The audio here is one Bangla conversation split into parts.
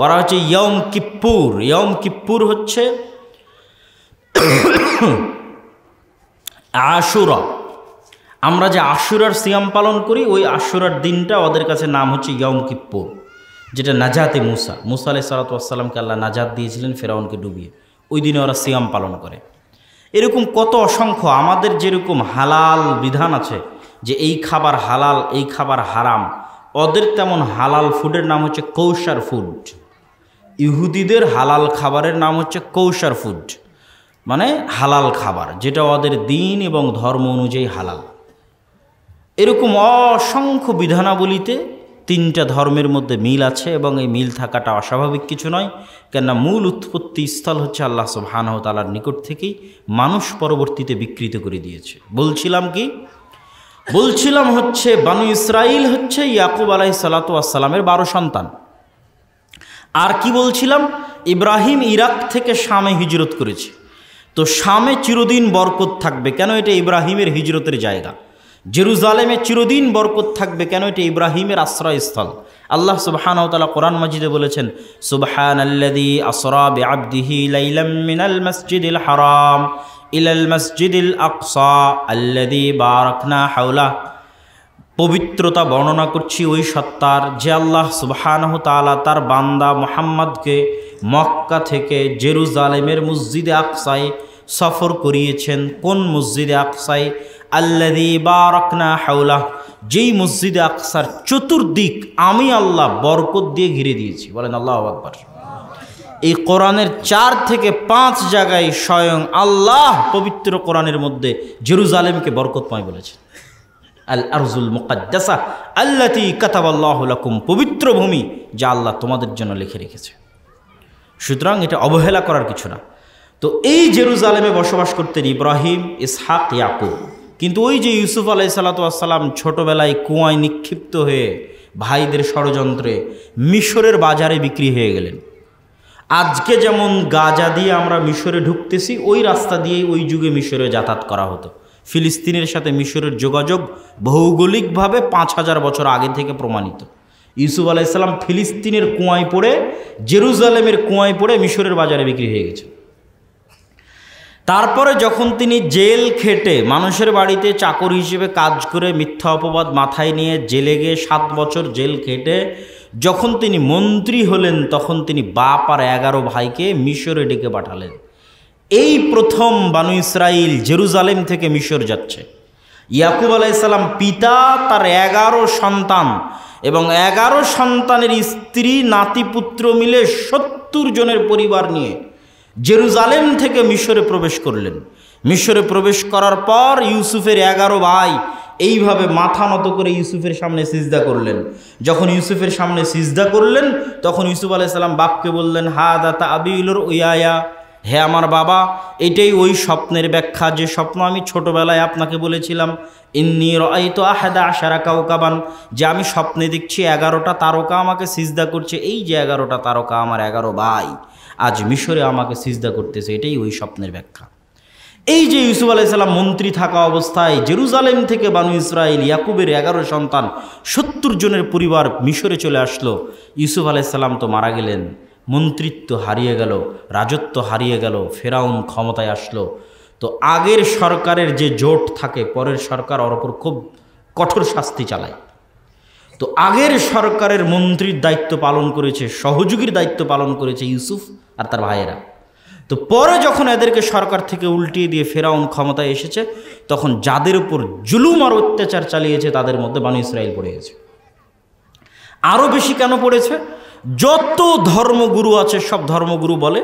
ওরা হচ্ছে ইয়ম কিপ্পুর। ইয়ম কিপ্পুর হচ্ছে আশুরা। আমরা যে আশুরার সিয়াম পালন করি, ওই আশুরার দিনটা ওদের কাছে নাম হচ্ছে ইয়ম কিপ্পুর, যেটা নাজাতে মুসা। মুসা আলাই সালাতামকে আল্লাহ নাজাত দিয়েছিলেন ফেরাউনকে ডুবিয়ে। ওই দিনে ওরা সিয়াম পালন করে। এরকম কত অসংখ্য, আমাদের যেরকম হালাল বিধান আছে যে এই খাবার হালাল, এই খাবার হারাম, ওদের তেমন হালাল ফুডের নাম হচ্ছে কৌশার ফুড ইহুদিদের হালাল খাবারের নাম হচ্ছে কৌশার ফুড মানে হালাল খাবার, যেটা ওদের দিন এবং ধর্ম অনুযায়ী হালাল। এরকম অসংখ্য বিধানাবলিতে তিনটা ধর্মের মধ্যে মিল আছে এবং এই মিল থাকাটা অস্বাভাবিক কিছু নয়, কেননা মূল উৎপত্তি স্থল হচ্ছে আল্লাহ সুবহানাহু তালার নিকট থেকেই মানুষ পরবর্তীতে বিকৃত করে দিয়েছে। বলছিলাম কি? বলছিলাম হচ্ছে বানু ইসরাইল হচ্ছে ইয়াকুব আলাহি সালাতামের বারো সন্তান। আর কি বলছিলাম? ইব্রাহিম ইরাক থেকে শামে হিজরত করেছে। তো শামে চিরদিন বরকত থাকবে। কেন এটা ইব্রাহিমের হিজরতের জায়গা? জেরুজালেমে চিরদিন বরকত থাকবে। কেন এটা ইব্রাহিমের আশ্রয়স্থল? আল্লাহ সুবহান তালা কোরআন মাজিদে বলেছেন সুবহান আল্লাদি আসরা বিআবদিহি লাইলাম মিনাল মসজিদিল হারাম ইলাল মসজিদিল আকসা আল্লাদি বারাকনা হাওলা পবিত্রতা বর্ণনা করছি ওই সত্তার যে আল্লাহ সুবহানহ তালা তার বান্দা মোহাম্মদকে মক্কা থেকে জেরুজালেমের মসজিদে আকসায় সফর করিয়েছেন। কোন মসজিদে আকসায়? আল্লাদি বারাকনা হাউলাহ যেই মসজিদে আকসার চতুর্দিক আমি আল্লাহ বরকত দিয়ে ঘিরে দিয়েছি। বলেন আল্লাহ আকবর। এই কোরআনের চার থেকে পাঁচ জায়গায় স্বয়ং আল্লাহ পবিত্র কোরআনের মধ্যে জেরুজালেমকে বরকতময় বলেছেন। আল আরজুল মুকাদ্দাসা আল্লাতি কাতাবাল্লাহুলাকুম পবিত্র ভূমি যা আল্লাহ তোমাদের জন্য লিখে রেখেছে। সুতরাং এটা অবহেলা করার কিছু না। তো এই জেরুজালেমে বসবাস করতেন ইব্রাহিম, ইসহাক, ইয়াকুব। কিন্তু ওই যে ইউসুফ আলাই সাল্লাতাম ছোটোবেলায় কুয়ায় নিক্ষিপ্ত হয়ে ভাইদের ষড়যন্ত্রে মিশরের বাজারে বিক্রি হয়ে গেলেন। আজকে যেমন গাজা দিয়ে আমরা মিশরে ঢুকতেছি, ওই রাস্তা দিয়েই ওই যুগে মিশরে যাতায়াত করা হতো। ফিলিস্তিনের সাথে মিশরের যোগাযোগ ভৌগোলিকভাবে পাঁচ হাজার বছর আগে থেকে প্রমাণিত। ইউসুফ আলাইসাল্লাম ফিলিস্তিনের কুয়ায় পড়ে, জেরুজালেমের কুয়ায় পড়ে মিশরের বাজারে বিক্রি হয়ে গেছে। তারপরে যখন তিনি জেল খেটে মানুষের বাড়িতে চাকর হিসেবে কাজ করে মিথ্যা অপবাদ মাথায় নিয়ে জেলে গিয়ে সাত বছর জেল খেটে, যখন তিনি মন্ত্রী হলেন তখন তিনি বাপ আর এগারো ভাইকে মিশরে ডেকে পাঠালেন। এই প্রথম বানু ইসরাইল জেরুজালেম থেকে মিশর যাচ্ছে। ইয়াকুব আলাইসাল্লাম পিতা, তার এগারো সন্তান এবং এগারো সন্তানের স্ত্রী, নাতিপুত্র মিলে সত্তর জনের পরিবার নিয়ে জেরুজালেম থেকে মিশরে প্রবেশ করলেন। মিশরে প্রবেশ করার পর ইউসুফের এগারো ভাই এইভাবে মাথা নত করে ইউসুফের সামনে সিজদা করলেন। যখন ইউসুফের সামনে সিজদা করলেন, তখন ইউসুফ আলাইসাল্লাম বাপকে বললেন হা দাতা আবিউলর ওয়ায়া হে আমার বাবা, এটাই ওই স্বপ্নের ব্যাখ্যা, যে স্বপ্ন আমি ছোটবেলায় আপনাকে বলেছিলাম। ইন্নি রয়তো আহেদা আশারা কাউকাবান যে আমি স্বপ্নে দেখছি এগারোটা তারকা আমাকে সিজদা করছে। এই যে এগারোটা তারকা আমার এগারো ভাই, আজ মিশরে আমাকে সিজদা করতেছে, এটাই ওই স্বপ্নের ব্যাখ্যা। এই যে ইউসুফ আলাইসাল্লাম মন্ত্রী থাকা অবস্থায় জেরুজালেম থেকে বানু ইসরায়েল ইয়াকুবের এগারো সন্তান সত্তর জনের পরিবার মিশরে চলে আসলো। ইউসুফ আলাইসাল্লাম তো মারা গেলেন। মন্ত্রিত্ব হারিয়ে গেল, রাজত্ব হারিয়ে গেল, ফেরাউন ক্ষমতায় আসলো। তো আগের সরকারের যে জোট থাকে, পরের সরকার ওর ওপর খুব কঠোর শাস্তি চালায়। তো আগের সরকারের মন্ত্রীর দায়িত্ব পালন করেছে, সহযোগীর দায়িত্ব পালন করেছে ইউসুফ আর তার ভাইয়েরা। তো পরে যখন এদেরকে সরকার থেকে উল্টিয়ে দিয়ে ফেরাউন ক্ষমতায় এসেছে, তখন যাদের উপর জুলুম আর অত্যাচার চালিয়েছে, তাদের মধ্যে বানু ইসরায়েল পড়ে গেছে। আরও বেশি কেন পড়েছে? যত ধর্মগুরু আছে, সব ধর্মগুরু বলে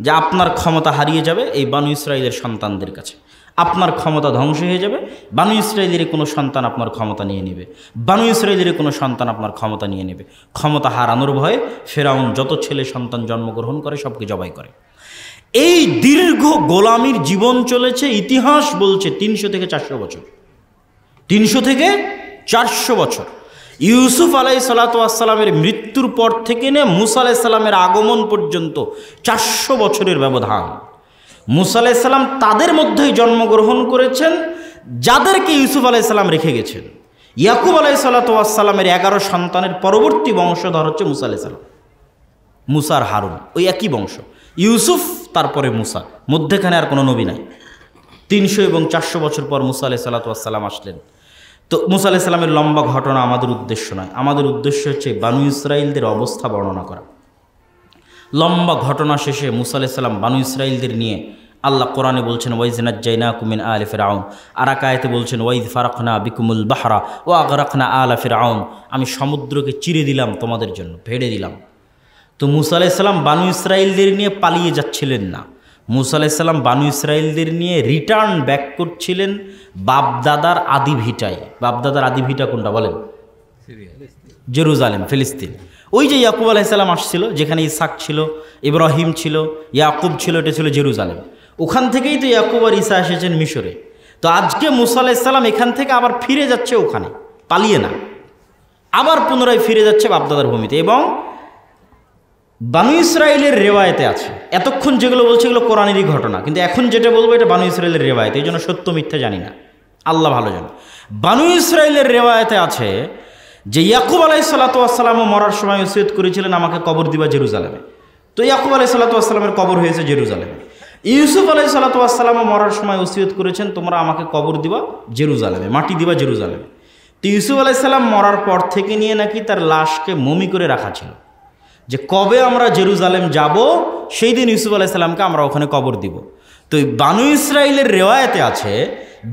যে আপনার ক্ষমতা হারিয়ে যাবে এই বানু ইসরায়েলের সন্তানদের কাছে। আপনার ক্ষমতা ধ্বংস হয়ে যাবে, বানু ইসরায়েলের কোনো সন্তান আপনার ক্ষমতা নিয়ে নেবে। বানু ইসরায়েলের কোনো সন্তান আপনার ক্ষমতা নিয়ে নেবে। ক্ষমতা হারানোর ভয়ে ফেরাউন যত ছেলে সন্তান জন্মগ্রহণ করে, সবকে জবাই করে। এই দীর্ঘ গোলামির জীবন চলেছে, ইতিহাস বলছে তিনশো থেকে চারশো বছর। তিনশো থেকে চারশো বছর। ইউসুফ আলাই সালাতামের মৃত্যুর পর থেকে নে মুসা আলাইসাল্লামের আগমন পর্যন্ত চারশো বছরের ব্যবধান। মুসা আলাইসাল্লাম তাদের মধ্যেই জন্মগ্রহণ করেছেন, যাদেরকে ইউসুফ আলাইসাল্লাম রেখে গেছেন। ইয়াকুব আলাই সাল্লাতামের এগারো সন্তানের পরবর্তী বংশধর হচ্ছে মুসা আলাইসাল্লাম মুসার হারুন, ওই একই বংশ। ইউসুফ, তারপরে মুসা, মধ্যেখানে আর কোনো নবী নাই। তিনশো এবং চারশো বছর পর মুসা আলাহ সাল্লাতাম আসলেন। তো মুসা আলাহ সাল্লামের লম্বা ঘটনা আমাদের উদ্দেশ্য নয়। আমাদের উদ্দেশ্য হচ্ছে বানু ইসরায়েলদের অবস্থা বর্ণনা করা। লম্বা ঘটনা শেষে মুসা আলাহ সাল্লাম বানু ইসরায়েলদের নিয়ে আল্লাহ কোরআনে বলছেন, ওয়াইজ নাজ্জাইনা কুমিন আল ফেরাউন আর আকায়তে বলছেন ওয়াইদ ফারাকনা বিকুমুল বাহরা ও আগরাকনা আলা ফেরাউন আমি সমুদ্রকে চিরে দিলাম তোমাদের জন্য, ভেড়ে দিলাম। তো মুসা আলাইসাল্লাম বানু ইসরায়েলদের নিয়ে পালিয়ে যাচ্ছিলেন না। মুসা আলাইসাল্লাম বানু ইসরায়েলদের নিয়ে রিটার্ন ব্যাক করছিলেন বাপদাদার আদি ভিটায় বাপদাদার আদি ভিটা কোনটা বলেন? জেরুজালেম ফিলিস্তিন। ওই যে ইয়াকুব আলাইসাল্লাম আসছিল যেখানে ইসাক ছিল ইব্রাহিম ছিল ইয়াকুব ছিল এটা ছিল জেরুজালেম। ওখান থেকেই তো ইয়াকুব আর ইসা এসেছেন মিশরে। তো আজকে মুসা আলাইসাল্লাম এখান থেকে আবার ফিরে যাচ্ছে ওখানে পালিয়ে না। আবার পুনরায় ফিরে যাচ্ছে বাপদাদার ভূমিতে এবং বানু ইসরায়েলের রেওয়ায়তে আছে। এতক্ষণ যেগুলো বলছে এগুলো কোরআনেরই ঘটনা। কিন্তু এখন যেটা বলব এটা বানু ইসরায়েলের রেওয়ায়তে। এই জন্য সত্য মিথ্যা জানি না। আল্লাহ ভালো জানে। বানু ইসরায়েলের রেওয়ায়তে আছে যে ইয়াকুব আলাই সাল্লাতামও মরার সময় ওসিয়ত করেছিলেন আমাকে কবর দিবা জেরুজালেমে। তো ইয়াকুব আলাই সাল্লাতামের কবর হয়েছে জেরুজালেমে। ইউসুফ আলাই সাল্লাতামও মরার সময় ওসিয়ত করেছেন, তোমরা আমাকে কবর দিবা জেরুজালেমে, মাটি দিবা জেরুজালেমে। তো ইউসুফ আলাইসাল্লাম মরার পর থেকে নিয়ে নাকি তার লাশকে মমি করে রাখা ছিল। যে কবে আমরা জেরুজালেম যাব, সেই দিন ইউসুফ আলাইসাল্লামকে আমরা ওখানে কবর দিব। তো বানু ইসরায়েলের রেওয়ায়তে আছে,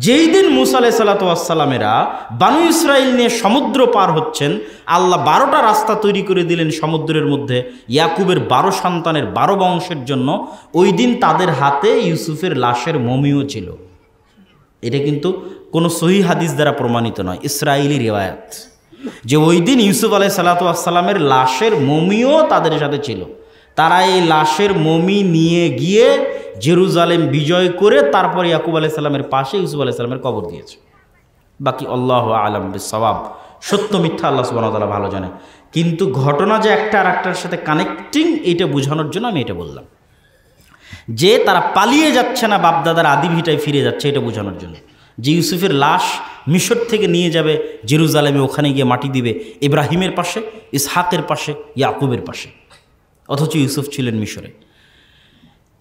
যেই দিন মুসা আলাই সাল্লাতামেরা বানু ইসরায়েল নিয়ে সমুদ্র পার হচ্ছেন, আল্লাহ বারোটা রাস্তা তৈরি করে দিলেন সমুদ্রের মধ্যে ইয়াকুবের বারো সন্তানের বারো বংশের জন্য। ওই দিন তাদের হাতে ইউসুফের লাশের মমিও ছিল। এটা কিন্তু কোনো সহি হাদিস দ্বারা প্রমাণিত নয় ইসরায়েলি রেওয়ায়াত। যে ওই দিন ইউসুফ আলাই সাল্লাতামের লাশের মমিও তাদের সাথে ছিল। তারা এই লাশের মমি নিয়ে গিয়ে জেরুজালেম বিজয় করে তারপর ইয়াকুব আলাই সাল্লামের পাশে ইউসুফ আলাই সাল্লামের কবর দিয়েছে। বাকি আল্লাহ আলম সবাব সত্য মিথ্যা আল্লাহ সুবাহতাল্লাহ ভালো জানে। কিন্তু ঘটনা যে একটা আর একটার সাথে কানেক্টিং এটা বোঝানোর জন্য আমি এটা বললাম। যে তারা পালিয়ে যাচ্ছে না বাপদাদার আদি ভিটায় ফিরে যাচ্ছে এটা বোঝানোর জন্য। যে ইউসুফের লাশ মিশর থেকে নিয়ে যাবে, জেরুজালেমে ওখানে গিয়ে মাটি দিবে, ইব্রাহিমের পাশে, ইসহাকের পাশে, ইয়াকুবের পাশে। অথচ ইউসুফ ছিলেন মিশরে।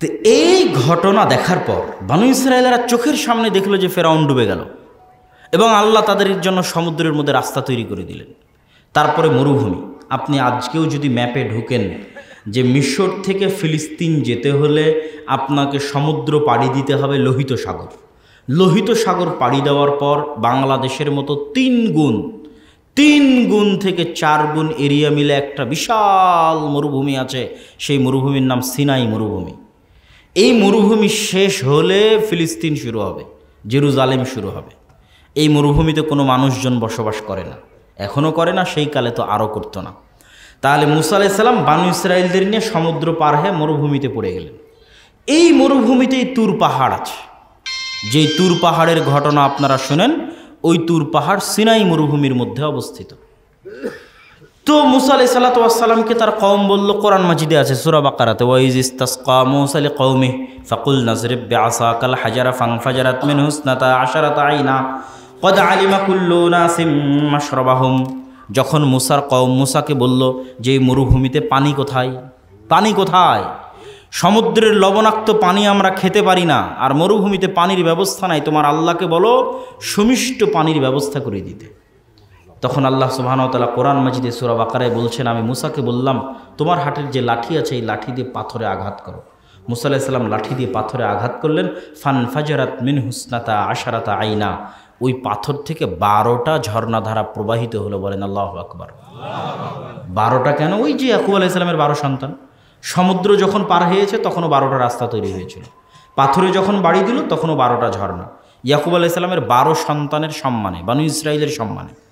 তো এই ঘটনা দেখার পর বানু ইসরায়েলেরা চোখের সামনে দেখল যে ফেরাউন ডুবে গেল এবং আল্লাহ তাদের জন্য সমুদ্রের মধ্যে রাস্তা তৈরি করে দিলেন। তারপরে মরুভূমি। আপনি আজকেও যদি ম্যাপে ঢুকেন যে মিশর থেকে ফিলিস্তিন যেতে হলে আপনাকে সমুদ্র পাড়ি দিতে হবে লোহিত সাগর। লোহিত সাগর পাড়ি দেওয়ার পর বাংলাদেশের মতো তিন গুণ তিন গুণ থেকে চার গুণ এরিয়া মিলে একটা বিশাল মরুভূমি আছে। সেই মরুভূমির নাম সিনাই মরুভূমি। এই মরুভূমি শেষ হলে ফিলিস্তিন শুরু হবে, জেরুজালেম শুরু হবে। এই মরুভূমিতে কোনো মানুষজন বসবাস করে না। এখনও করে না, সেই কালে তো আরও করতো না। তাহলে মুসা আলাইসাল্লাম বানু ইসরায়েলদের নিয়ে সমুদ্র পার হয়ে মরুভূমিতে পড়ে গেলেন। এই মরুভূমিতেই তুর পাহাড় আছে। যেই তুর পাহাড়ের ঘটনা আপনারা শোনেন, ওই তুর পাহাড় সিনাই মরুভূমির মধ্যে অবস্থিত। তো মুসা আলাই সাল্লাতামকে তার কম বলল, কোরআন মাজিদে আছে, সুরা বাকারাতে, ওয়াইজ ইস্তাসকা মুসা কৌমি ফাকুল নাজরিব বেআসা কাল হাজারা ফাং ফাজারাত মিন হুসনাতা আশারাত আইনা, কদ আলিমা কুল্লু নাসিম মাশরাবাহুম। যখন মুসার কম মুসাকে বলল যে মরুভূমিতে পানি কোথায়? পানি কোথায়? সমুদ্রের লবণাক্ত পানি আমরা খেতে পারি না, আর মরুভূমিতে পানির ব্যবস্থা নাই, তোমার আল্লাহকে বলো, সুমিষ্ট পানির ব্যবস্থা করে দিতে। তখন আল্লাহ সুবাহানতালা কোরআন মাজিদে সুরা বাকারায় বলছেন, আমি মুসাকে বললাম, তোমার হাটের যে লাঠি আছে, এই লাঠি দিয়ে পাথরে আঘাত করো। মুসা আলাহিসাল্লাম লাঠি দিয়ে পাথরে আঘাত করলেন, ফান ফাজারাত মিন হুসনাতা আশারাতা আইনা। ওই পাথর থেকে বারোটা ঝর্ণাধারা প্রবাহিত হলো বলেন আল্লাহ আকবর। বারোটা কেন? ওই যে ইয়াকুব আলাইসালামের বারো সন্তান। সমুদ্র যখন পার হয়েছে, তখনও বারোটা রাস্তা তৈরি হয়েছিল। পাথরে যখন বাড়ি দিল, তখনও বারোটা ঝর্ণা। ইয়াকুব আলাইসাল্লামের বারো সন্তানের সম্মানে, বানু ইসরায়েলের সম্মানে।